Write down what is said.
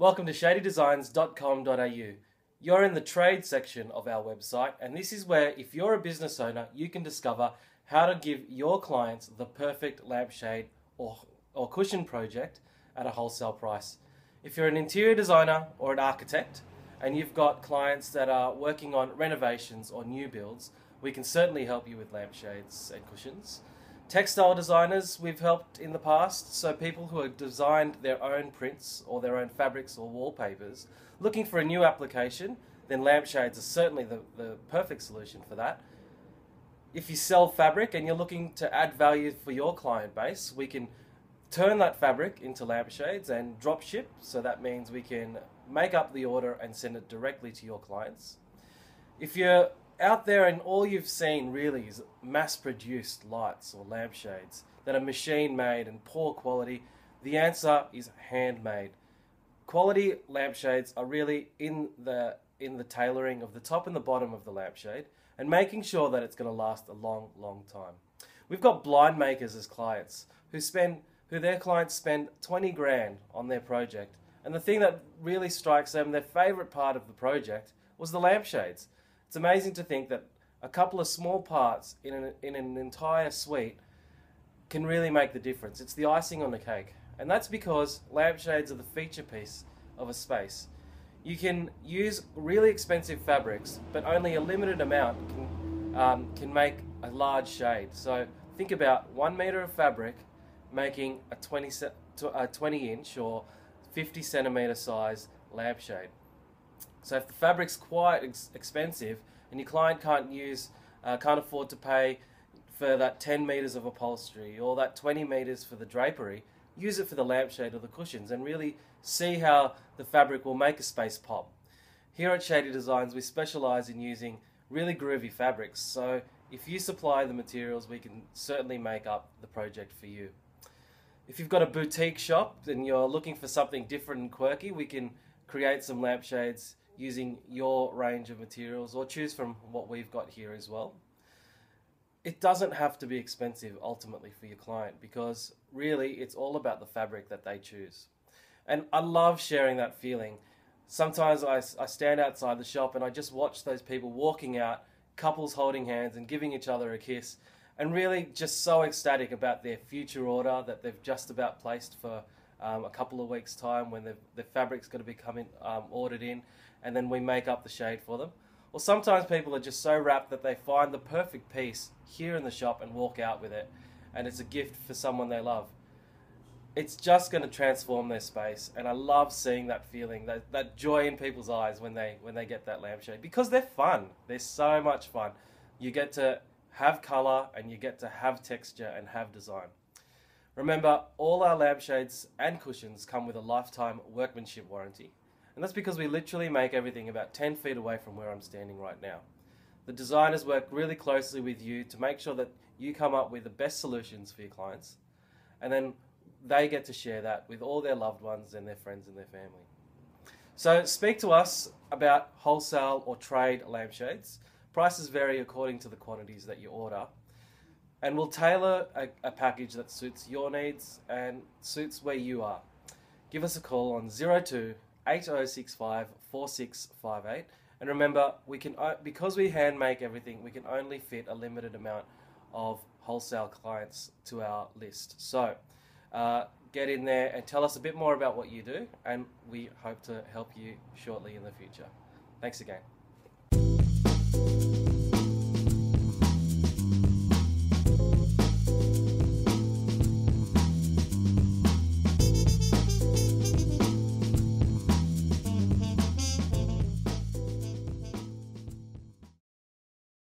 Welcome to shadydesigns.com.au. You're in the trade section of our website, and this is where, if you're a business owner, you can discover how to give your clients the perfect lampshade or, or cushion project at a wholesale price. If you're an interior designer or an architect, and you've got clients that are working on renovations or new builds, we can certainly help you with lampshades and cushions. Textile designers we've helped in the past, so people who have designed their own prints or their own fabrics or wallpapers, looking for a new application, then lampshades are certainly the, the perfect solution for that. If you sell fabric and you're looking to add value for your client base, we can turn that fabric into lampshades and drop ship, so that means we can make up the order and send it directly to your clients. If you're out there and all you've seen really is mass produced lights or lampshades that are machine made and poor quality, the answer is handmade. Quality lampshades are really in the in the tailoring of the top and the bottom of the lampshade and making sure that it's going to last a long, long time. We've got blind makers as clients who spend who their clients spend 20 grand on their project. And the thing that really strikes them, their favorite part of the project, was the lampshades. It's amazing to think that a couple of small parts in an, in an entire suite can really make the difference. It's the icing on the cake. And that's because lampshades are the feature piece of a space. You can use really expensive fabrics, but only a limited amount can, um, can make a large shade. So think about one meter of fabric making a 20, a 20 inch or 50 centimeter size lampshade. So if the fabric's quite ex expensive and your client can't use, uh, can't afford to pay for that 10 meters of upholstery or that 20 meters for the drapery, use it for the lampshade or the cushions and really see how the fabric will make a space pop. Here at Shady Designs we specialize in using really groovy fabrics so if you supply the materials we can certainly make up the project for you. If you've got a boutique shop and you're looking for something different and quirky we can create some lampshades using your range of materials or choose from what we've got here as well. It doesn't have to be expensive ultimately for your client because really it's all about the fabric that they choose. And I love sharing that feeling. Sometimes I, I stand outside the shop and I just watch those people walking out, couples holding hands and giving each other a kiss, and really just so ecstatic about their future order that they've just about placed for um, a couple of weeks' time when the, the fabric's going to be coming um, ordered in, and then we make up the shade for them. Or sometimes people are just so rapt that they find the perfect piece here in the shop and walk out with it, and it's a gift for someone they love. It's just going to transform their space, and I love seeing that feeling, that, that joy in people's eyes when they when they get that lampshade because they're fun. They're so much fun. You get to have color, and you get to have texture and have design. Remember, all our lampshades and cushions come with a lifetime workmanship warranty. And that's because we literally make everything about 10 feet away from where I'm standing right now. The designers work really closely with you to make sure that you come up with the best solutions for your clients. And then they get to share that with all their loved ones and their friends and their family. So speak to us about wholesale or trade lampshades. Prices vary according to the quantities that you order and we'll tailor a, a, package that suits your needs and suits where you are. Give us a call on 02 8065 4658 and remember we can because we hand make everything we can only fit a limited amount of wholesale clients to our list. So uh, get in there and tell us a bit more about what you do and we hope to help you shortly in the future. Thanks again